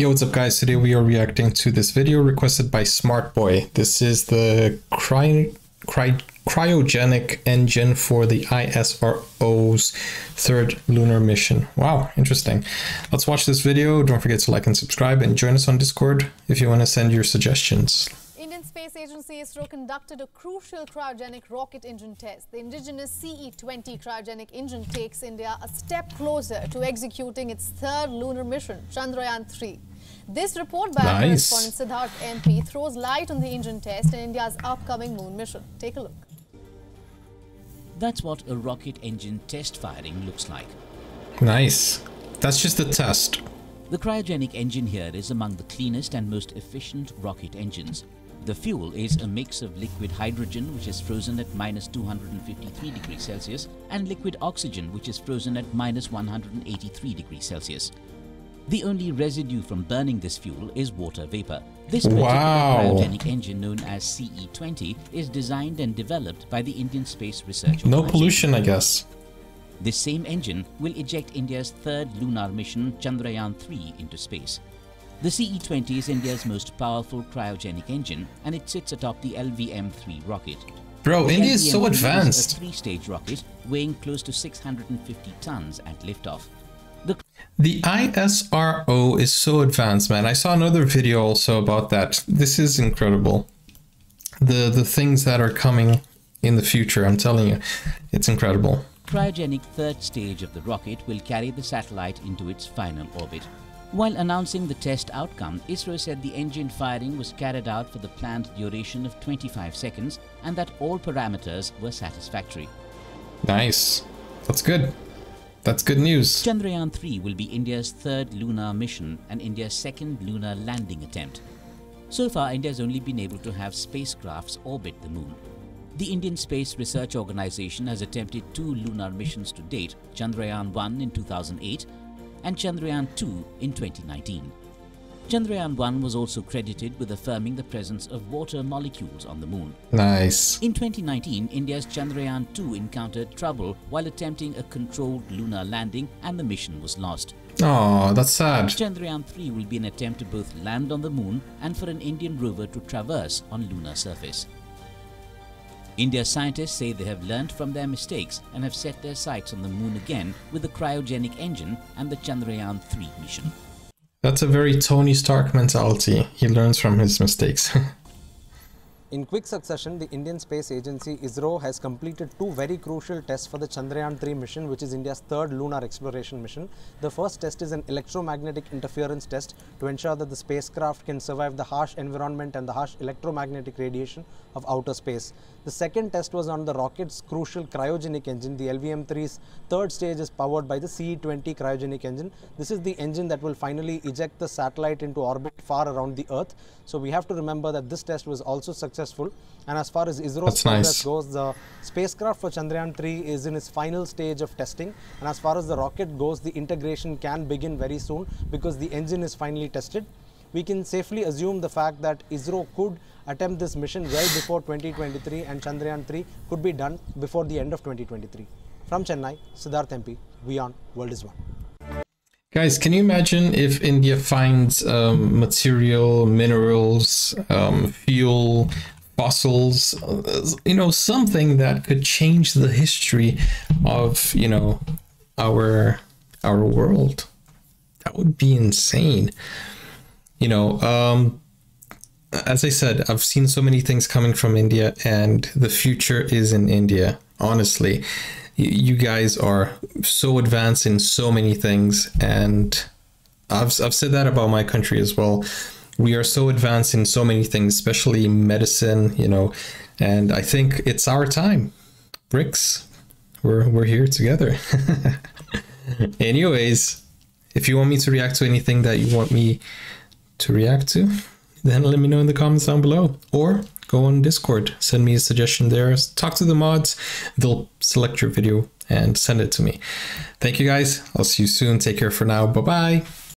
Yo, what's up guys? Today we are reacting to this video requested by Smartboy. This is the cry, cry, cryogenic engine for the ISRO's third lunar mission. Wow, interesting. Let's watch this video. Don't forget to like and subscribe and join us on Discord if you want to send your suggestions. Indian Space Agency ISRO conducted a crucial cryogenic rocket engine test. The indigenous CE-20 cryogenic engine takes India a step closer to executing its third lunar mission, Chandrayaan-3. This report by our Nice. correspondent Siddharth MP throws light on the engine test and India's upcoming moon mission. Take a look. That's what a rocket engine test firing looks like. Nice. That's just the test. The cryogenic engine here is among the cleanest and most efficient rocket engines. The fuel is a mix of liquid hydrogen, which is frozen at minus 253 degrees Celsius, and liquid oxygen, which is frozen at minus 183 degrees Celsius. The only residue from burning this fuel is water vapor. This particular Wow. cryogenic engine, known as CE-20, is designed and developed by the Indian Space Research No pollution, I guess. This same engine will eject India's third lunar mission Chandrayaan-3 into space. The CE-20 is India's most powerful cryogenic engine and it sits atop the LVM-3 rocket. Bro, The India is so LVM-3 advanced. a three-stage rocket weighing close to 650 tons at liftoff. The The ISRO is so advanced, man. I saw another video also about that. This is incredible. The the things that are coming in the future, I'm telling you, it's incredible. cryogenic third stage of the rocket will carry the satellite into its final orbit. While announcing the test outcome, ISRO said the engine firing was carried out for the planned duration of 25 seconds and that all parameters were satisfactory. Nice. That's good. That's good news. Chandrayaan 3 will be India's third lunar mission and India's second lunar landing attempt. So far, India has only been able to have spacecrafts orbit the moon. The Indian Space Research Organisation has attempted two lunar missions to date Chandrayaan 1 in 2008 and Chandrayaan 2 in 2019. Chandrayaan 1 was also credited with affirming the presence of water molecules on the moon. Nice. In 2019, India's Chandrayaan 2 encountered trouble while attempting a controlled lunar landing and the mission was lost. Oh, that's sad. Chandrayaan 3 will be an attempt to both land on the moon and for an Indian rover to traverse on lunar surface. India's scientists say they have learned from their mistakes and have set their sights on the moon again with the cryogenic engine and the Chandrayaan 3 mission. That's a very Tony Stark mentality. He learns from his mistakes. In quick succession, the Indian Space Agency ISRO has completed two very crucial tests for the Chandrayaan 3 mission, which is India's third lunar exploration mission. The first test is an electromagnetic interference test to ensure that the spacecraft can survive the harsh environment and the harsh electromagnetic radiation of outer space. The second test was on the rocket's crucial cryogenic engine. The LVM-3's third stage is powered by the CE-20 cryogenic engine. This is the engine that will finally eject the satellite into orbit far around the Earth. So we have to remember that this test was also successful. And as far as ISRO's nice. goes, the spacecraft for Chandrayaan 3 is in its final stage of testing. And as far as the rocket goes, the integration can begin very soon because the engine is finally tested. We can safely assume the fact that ISRO could attempt this mission well before 2023 and Chandrayaan 3 could be done before the end of 2023. From Chennai, Siddharth MP, Beyond World is One. Guys, can you imagine if India finds um, material, minerals, um, fuel, fossils, uh, you know, something that could change the history of, you know, our our world? That would be insane. You know, um, as I said, I've seen so many things coming from India, and the future is in India. Honestly, you guys are so advanced in so many things, and I've I've said that about my country as well. We are so advanced in so many things, especially medicine. You know, and I think it's our time. BRICS we're we're here together. Anyways, if you want me to react to anything that you want me to react to, then let me know in the comments down below. Or go on Discord, send me a suggestion there, talk to the mods, they'll select your video and send it to me. Thank you guys. I'll see you soon. Take care for now. Bye bye.